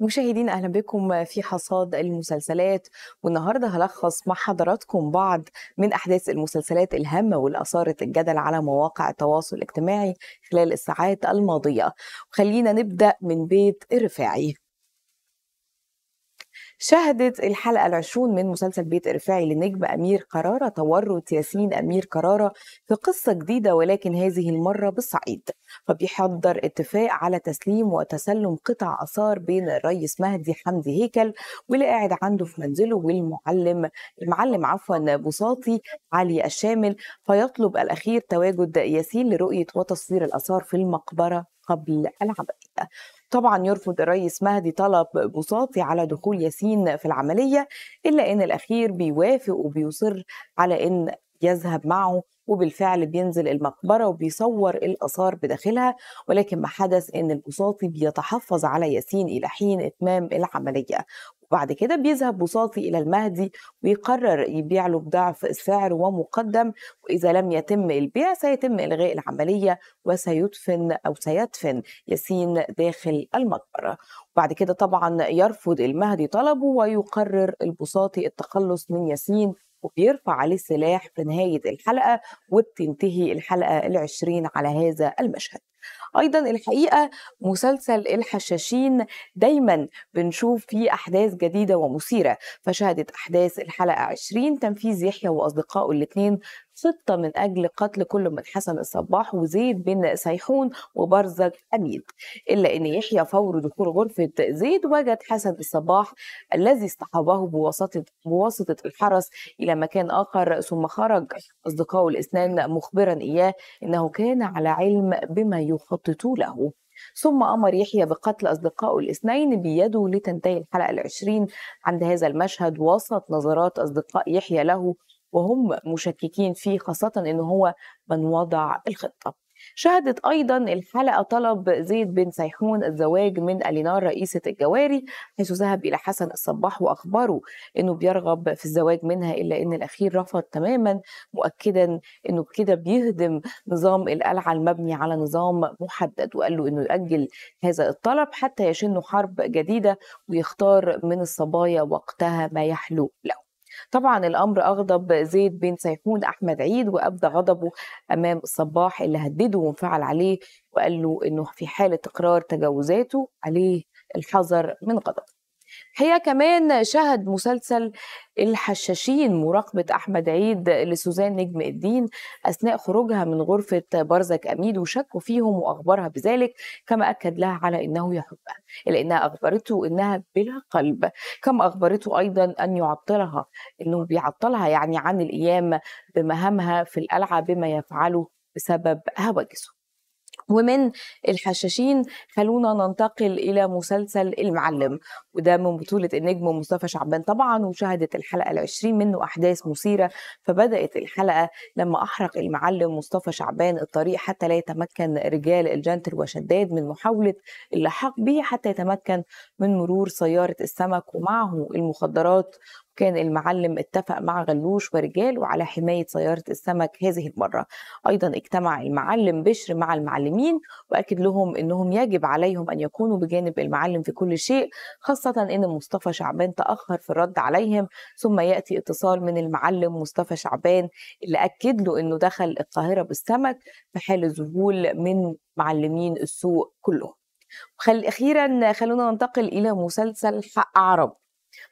مشاهدينا أهلا بكم في حصاد المسلسلات. والنهاردة هلخص مع حضراتكم بعض من أحداث المسلسلات الهامة واللي اثارت الجدل على مواقع التواصل الاجتماعي خلال الساعات الماضية. وخلينا نبدأ من بيت الرفاعي. شهدت الحلقة العشرون من مسلسل بيت إرفاعي للنجم أمير قرارة تورط ياسين أمير قرارة في قصة جديدة ولكن هذه المرة بالصعيد. فبيحضر اتفاق على تسليم وتسلم قطع آثار بين الرئيس مهدي حمدي هيكل واللي قاعد عنده في منزله والمعلم المعلم عفوا بساطي علي الشامل. فيطلب الأخير تواجد ياسين لرؤية وتصوير الآثار في المقبرة قبل العملية طبعا يرفض الرئيس مهدي طلب بساطي على دخول ياسين في العملية إلا أن الأخير بيوافق وبيصر على أن يذهب معه وبالفعل بينزل المقبرة وبيصور الآثار بداخلها ولكن ما حدث أن البساطي بيتحفظ على ياسين إلى حين إتمام العملية. وبعد كده بيذهب بساطي إلى المهدي ويقرر يبيع له بضعف السعر ومقدم وإذا لم يتم البيع سيتم إلغاء العملية وسيدفن أو سيدفن ياسين داخل المقبرة. وبعد كده طبعا يرفض المهدي طلبه ويقرر البساطي التخلص من ياسين وبيرفع عليه السلاح في نهاية الحلقة وبتنتهي الحلقة العشرين على هذا المشهد. أيضا الحقيقة مسلسل الحشاشين دايما بنشوف فيه أحداث جديدة ومثيرة فشهدت أحداث الحلقة 20 تنفيذ يحيى واصدقائه الاثنين خطة من أجل قتل كل من حسن الصباح وزيد بن سيحون وبرزك أمين إلا أن يحيى فور دخول غرفة زيد وجد حسن الصباح الذي اصطحبه بواسطة, بواسطة الحرس إلى مكان آخر ثم خرج أصدقائه الاثنان مخبرا إياه أنه كان على علم بما يخطط له. ثم أمر يحيى بقتل أصدقائه الاثنين بيده لتنتهي الحلقة العشرين عند هذا المشهد وسط نظرات أصدقاء يحيى له وهم مشككين فيه خاصة أنه هو من وضع الخطة. شهدت أيضا الحلقة طلب زيد بن سيحون الزواج من ألينار رئيسة الجواري حيث ذهب إلى حسن الصباح وأخبره أنه بيرغب في الزواج منها إلا أن الأخير رفض تماما مؤكدا أنه كده بيهدم نظام القلعة المبني على نظام محدد وقال له أنه يؤجل هذا الطلب حتى يشن حرب جديدة ويختار من الصبايا وقتها ما يحلو له. طبعا الأمر أغضب زيد بن سيحون أحمد عيد وأبدى غضبه أمام الصباح اللي هدده وانفعل عليه وقال له إنه في حالة تكرار تجاوزاته عليه الحذر من غضبه. هي كمان شهد مسلسل الحشاشين مراقبة أحمد عيد لسوزان نجم الدين أثناء خروجها من غرفة برزك أميد وشكوا فيهم وأخبرها بذلك كما أكد لها على أنه يحبها إلا أنها أخبرته أنها بلا قلب كما أخبرته أيضا أن يعطلها أنه بيعطلها يعني عن القيام بمهامها في القلعة بما يفعله بسبب هواجسه. ومن الحشاشين خلونا ننتقل إلى مسلسل المعلم وده من بطولة النجم مصطفى شعبان طبعا وشهدت الحلقة العشرين منه أحداث مثيرة فبدأت الحلقة لما أحرق المعلم مصطفى شعبان الطريق حتى لا يتمكن رجال الجنتل وشداد من محاولة اللحاق به حتى يتمكن من مرور سيارة السمك ومعه المخدرات كان المعلم اتفق مع غلوش ورجاله على حماية سيارة السمك هذه المرة. أيضا اجتمع المعلم بشر مع المعلمين وأكد لهم أنهم يجب عليهم أن يكونوا بجانب المعلم في كل شيء خاصة أن مصطفى شعبان تأخر في الرد عليهم ثم يأتي اتصال من المعلم مصطفى شعبان اللي أكد له أنه دخل القاهرة بالسمك في حال ذهول من معلمين السوق كلهم. وخل أخيرا خلونا ننتقل إلى مسلسل حق عرب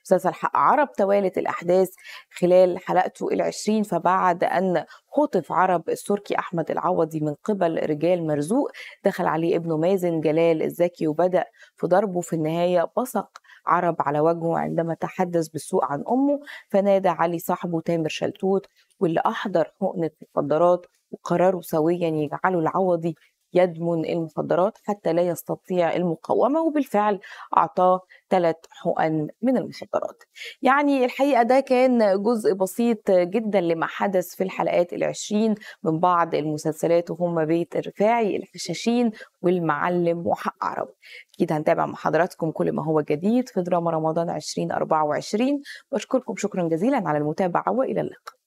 مسلسل حق عرب توالت الأحداث خلال حلقته العشرين فبعد أن خطف عرب السركي أحمد العوضي من قبل رجال مرزوق دخل عليه ابنه مازن جلال الزكي وبدأ في ضربه. في النهاية بصق عرب على وجهه عندما تحدث بالسوء عن أمه فنادى علي صاحبه تامر شلتوت واللي أحضر حقنة مخدرات وقرروا سويا يجعلوا العوضي يدمن المخدرات حتى لا يستطيع المقاومة وبالفعل أعطاه ثلاث حقن من المخدرات. يعني الحقيقة ده كان جزء بسيط جدا لما حدث في الحلقات العشرين من بعض المسلسلات وهم بيت الرفاعي الحشاشين والمعلم وحق عرب. أكيد هنتابع مع حضراتكم كل ما هو جديد في دراما رمضان 2024 بشكركم شكرا جزيلا على المتابعة وإلى اللقاء.